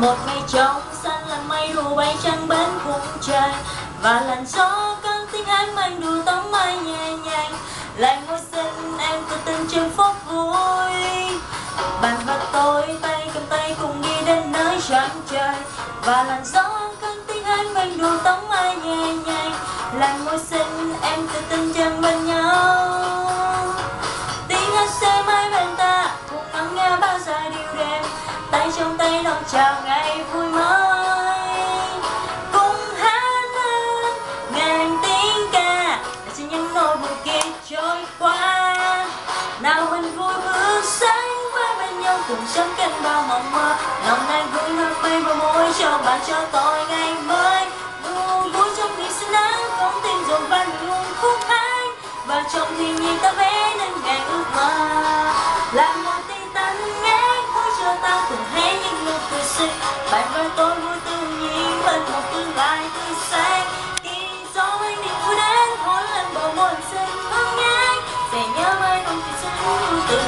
một ngày trong xanh là mây đùa bay trăng bên khung trời. Và làn gió cơn tiếng hát mang đùa tóc mai nhẹ nhàng. Lại ngồi xinh em tự tin trên phố vui. Bạn và tôi tay cầm tay cùng đi đến nơi trăng trời. Và làn gió cơn tiếng hát mang đùa tóc mai nhẹ nhàng. Lại ngồi xinh em tự tin chân bên nhau. Chào ngày vui mới. Cùng hát lên ngàn tiếng ca để cho những nỗi buồn kia trôi qua. Nào mình vui bước sáng với bên nhau cùng sống canh bao mộng mơ. Lòng nay vui hơn mây và mối cho bạn cho tôi ngày mới. Đùa vui trong khi xin nắng con tim dồn van luôn khúc hát. Và trong thiên nhiên ta vẽ nên ngàn ước mơ. Làm một tia tanh ngát vui cho ta cùng bạn và tôi vui tự nhiên bên một tương lai tươi sáng. Khi gió anh niềm vui đến thổi lên bờ môi xinh hương ngang sẽ nhớ mãi không cười xinh vui từ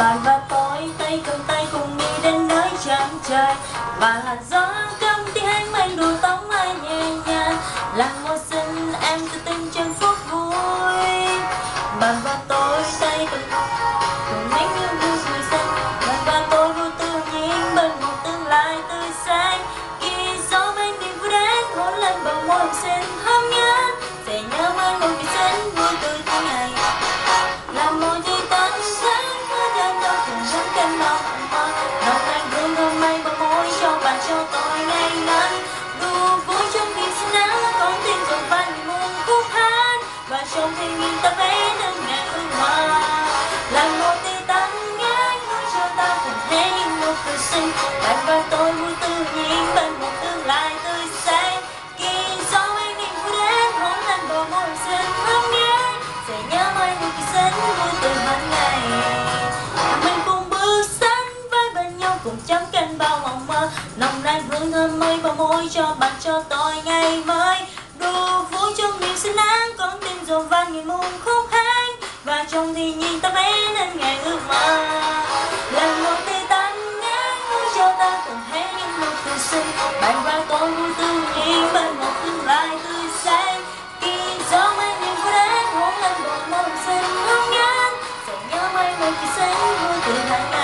bạn và tôi tay cầm tay cùng đi đến nơi chân trời. Và làn gió cầm tiếng anh mang đùa tóc mai nhẹ nhàng làm mùa xuân, em tự tin trên phúc vui. Bạn và tôi trong thiên nhiên ta vẽ nên ngày ước mơ làm một tia tắt ngát nói cho ta cùng thấy một nụ sinh. Bạn và tôi vui tự nhiên bên một tương lai tươi sáng. Khi gió mang niềm vui đến hôn lên bờ môi xinh hương ngát sẽ nhớ mãi nụ kỳ sinh vui từ hàng ngày. Mình cùng bước sánh với bên nhau, cùng chấm canh bao mộng mơ. Nồng nàn hương thơm mây vào môi cho bạn cho tôi ngày mới đùa vui trong niềm xinh nắng con tim dồn van nghìn muôn khúc hát. Và trong thiên nhiên ta bé nên ngày ước mơ, là một tia tan ngát vui cho ta cùng thấy những nụ cười xinh bạn và tôi vui tự nhiên bên một tương lai tươi sáng. Khi gió mang niềm vui đến muốn lên một mong xinh hương ngát sẽ nhớ mây một kỳ sinh vui từ hàng ngày